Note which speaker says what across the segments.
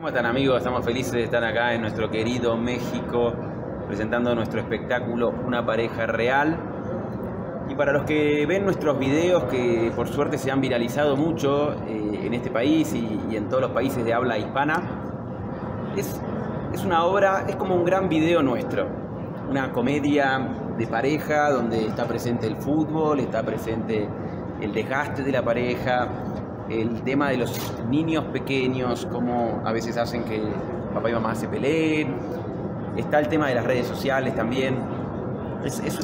Speaker 1: ¿Cómo están amigos? Estamos felices de estar acá en nuestro querido México presentando nuestro espectáculo Una pareja real. Y para los que ven nuestros videos, que por suerte se han viralizado mucho eh, en este país y, y, en todos los países de habla hispana, es, es una obra, es como un gran video nuestro. Una comedia de pareja donde está presente el fútbol, está presente el desgaste de la pareja, el tema de los niños pequeños, cómo a veces hacen que papá y mamá se peleen. Está el tema de las redes sociales también. Es, es,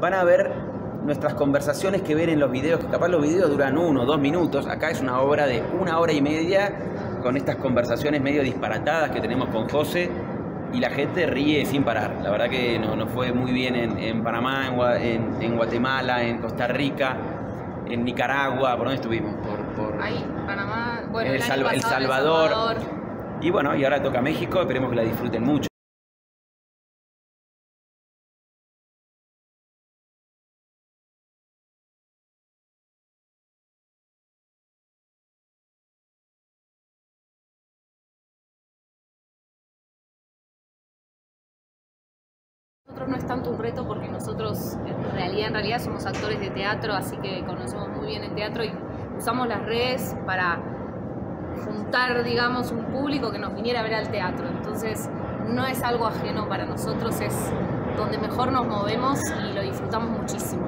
Speaker 1: van a ver nuestras conversaciones que ven en los videos, que capaz los videos duran uno o dos minutos. Acá es una obra de una hora y media con estas conversaciones medio disparatadas que tenemos con José y la gente ríe sin parar. La verdad que nos no fue muy bien en, en Panamá, en, en, Guatemala, en Costa Rica, en Nicaragua. ¿Por dónde estuvimos? Por, por
Speaker 2: Ahí, Panamá, bueno,
Speaker 1: el,
Speaker 2: el, pasado,
Speaker 1: el Salvador. El Salvador. Y bueno, y ahora toca México, esperemos que la disfruten mucho.
Speaker 2: Un reto porque nosotros en realidad, en realidad somos actores de teatro, así que conocemos muy bien el teatro y usamos las redes para juntar, digamos, un público que nos viniera a ver al teatro. Entonces, no es algo ajeno para nosotros, es donde mejor nos movemos y lo disfrutamos muchísimo.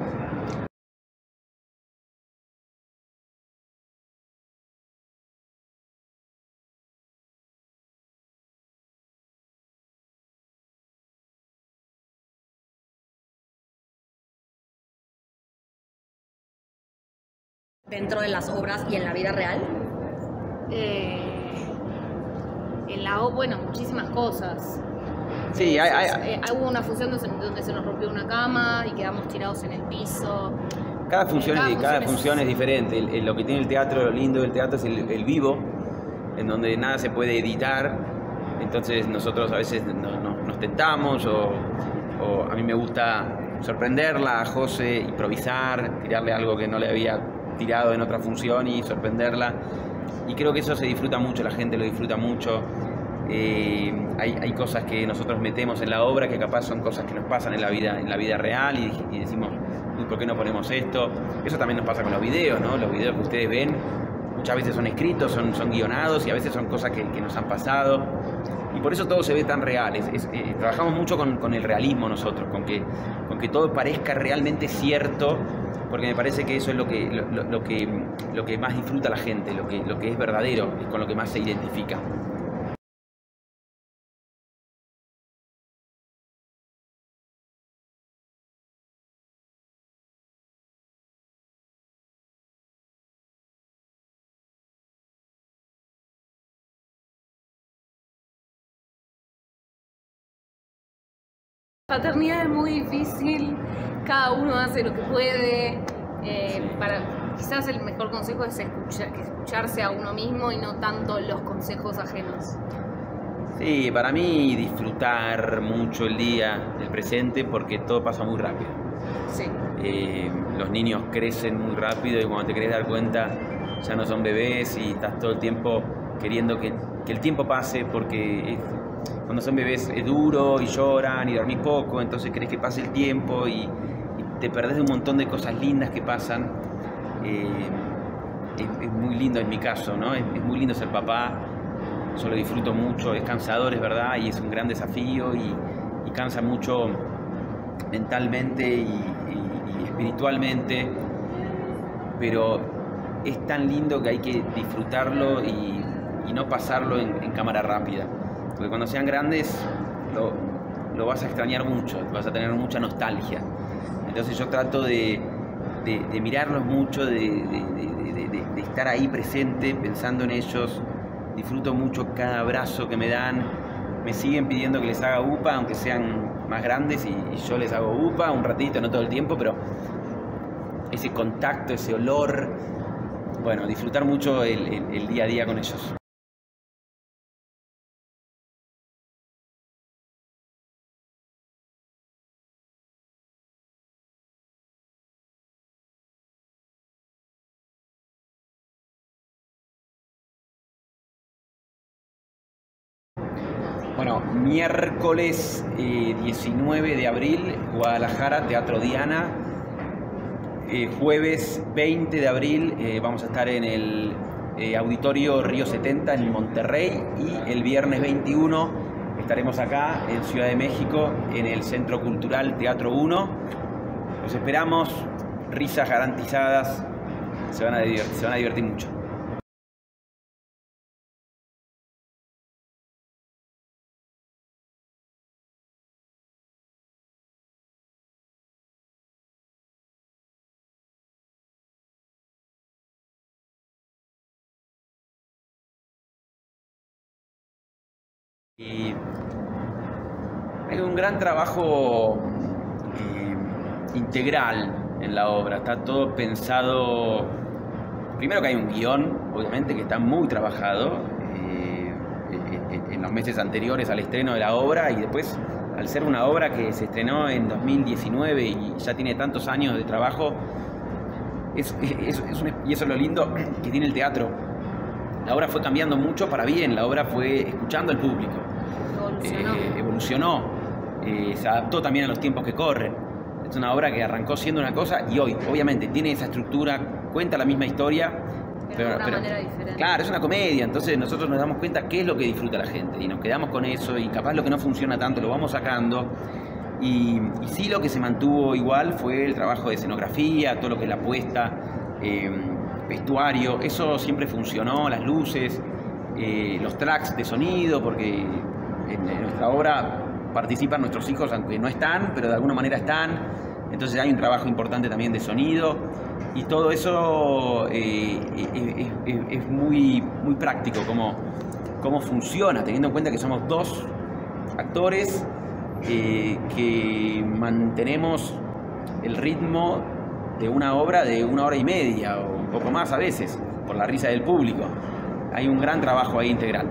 Speaker 3: Dentro de las obras y en la vida real?
Speaker 2: Eh, en la bueno, muchísimas cosas.
Speaker 1: Sí, hay, hay,
Speaker 2: eh, hubo una función donde se nos rompió una cama y quedamos tirados en el piso.
Speaker 1: Cada función, cada, es, cada función es diferente. El, el, lo que tiene el teatro, lo lindo del teatro es el, el, vivo, en donde nada se puede editar. Entonces nosotros a veces no, no, nos tentamos o, o, a mí me gusta sorprenderla, a José, improvisar, tirarle algo que no le había tirado en otra función y sorprenderla. Y creo que eso se disfruta mucho, la gente lo disfruta mucho. Eh, hay, hay, cosas que nosotros metemos en la obra que capaz son cosas que nos pasan en la vida, en la vida real y, y decimos, ¿por qué no ponemos esto? Eso también nos pasa con los videos, ¿no? Los videos que ustedes ven muchas veces son escritos, son, son guionados y a veces son cosas que, que nos han pasado. Y por eso todo se ve tan real. Es, es, eh, trabajamos mucho con, con, el realismo nosotros, con que, con que todo parezca realmente cierto porque me parece que eso es lo que, lo, lo, que, lo que más disfruta la gente, lo que, lo que es verdadero, es con lo que más se identifica.
Speaker 2: La paternidad es muy difícil, cada uno hace lo que puede. Eh, para, quizás el mejor consejo es escuchar, escucharse a uno mismo y no tanto los consejos ajenos.
Speaker 1: Sí, para mí disfrutar mucho el día, el presente, porque todo pasa muy rápido.
Speaker 2: Sí.
Speaker 1: Eh, los niños crecen muy rápido y cuando te querés dar cuenta ya no son bebés y estás todo el tiempo queriendo que, que el tiempo pase porque es, cuando son bebés es duro y lloran y dormís poco, entonces crees que pase el tiempo y, te perdés de un montón de cosas lindas que pasan. Eh, es, muy lindo en mi caso, ¿no? Es, muy lindo ser papá, yo lo disfruto mucho, es cansador, es verdad, y es un gran desafío y, cansa mucho mentalmente y, y, espiritualmente, pero es tan lindo que hay que disfrutarlo y, no pasarlo en cámara rápida porque cuando sean grandes lo, lo, vas a extrañar mucho, vas a tener mucha nostalgia. Entonces yo trato de, mirarlos mucho, de, estar ahí presente, pensando en ellos, disfruto mucho cada abrazo que me dan, me siguen pidiendo que les haga UPA, aunque sean más grandes, y, yo les hago UPA un ratito, no todo el tiempo, pero ese contacto, ese olor, bueno, disfrutar mucho el día a día con ellos. Miércoles 19 eh, de abril, Guadalajara, Teatro Diana. Eh, jueves 20 de abril eh, vamos a estar en el Auditorio Río 70 en Monterrey y el viernes 21 estaremos acá en Ciudad de México en el Centro Cultural Teatro 1. Los esperamos, risas garantizadas, se van a divertir mucho. Y hay un gran trabajo eh, integral en la obra, está todo pensado, primero que hay un guion, obviamente, que está muy trabajado eh, en los meses anteriores al estreno de la obra y después, al ser una obra que se estrenó en 2019 y ya tiene tantos años de trabajo, y eso es lo lindo que tiene el teatro, la obra fue cambiando mucho para bien, la obra fue escuchando al público. Evolucionó. Eh, evolucionó, eh, se adaptó también a los tiempos que corren. Es una obra que arrancó siendo una cosa y hoy, obviamente, tiene esa estructura, cuenta la misma historia.
Speaker 2: Pero, de una manera diferente.
Speaker 1: Claro, es una comedia, entonces nosotros nos damos cuenta qué es lo que disfruta la gente y nos quedamos con eso y capaz lo que no funciona tanto lo vamos sacando. Y, sí lo que se mantuvo igual fue el trabajo de escenografía, todo lo que es la puesta. Eh, vestuario, eso siempre funcionó, las luces, eh, los tracks de sonido, porque en, nuestra obra participan nuestros hijos, aunque no están, pero de alguna manera están. Entonces hay un trabajo importante también de sonido y todo eso eh, es, muy, muy práctico, cómo, cómo funciona, teniendo en cuenta que somos dos actores eh, que mantenemos el ritmo de una obra de una hora y media poco más a veces, por la risa del público. Hay un gran trabajo ahí integral.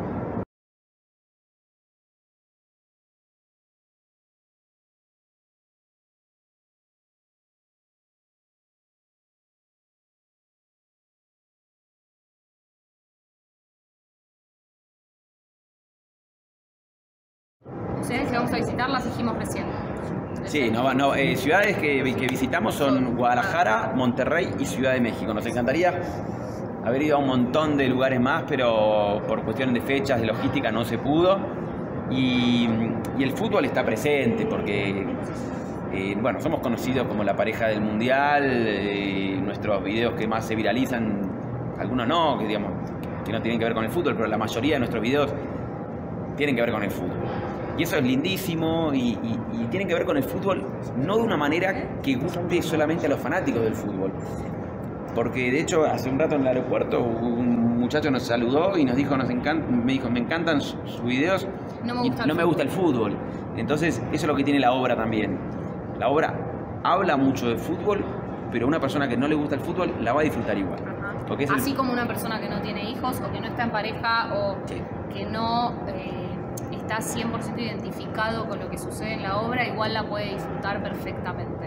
Speaker 2: ciudades que vamos a visitar las dijimos recién.
Speaker 1: Sí, no, no, eh, ciudades que, visitamos son Guadalajara, Monterrey y Ciudad de México. Nos encantaría haber ido a un montón de lugares más, pero por cuestiones de fechas, de logística, no se pudo. Y, el fútbol está presente porque, eh, bueno, somos conocidos como la pareja del mundial, eh, nuestros videos que más se viralizan, algunos no, que digamos que no tienen que ver con el fútbol, pero la mayoría de nuestros videos tienen que ver con el fútbol. Y eso es lindísimo y, tiene que ver con el fútbol, no de una manera que guste solamente a los fanáticos del fútbol. Porque de hecho hace un rato en el aeropuerto un muchacho nos saludó y nos dijo, nos me dijo, me encantan sus videos
Speaker 2: no me gusta,
Speaker 1: y no me gusta el fútbol. Entonces eso es lo que tiene la obra también. La obra habla mucho de fútbol, pero una persona que no le gusta el fútbol la va a disfrutar igual.
Speaker 2: Así como una persona que no tiene hijos o que no está en pareja o que no... Eh, está 100% identificado con lo que sucede en la obra, igual la puede disfrutar perfectamente.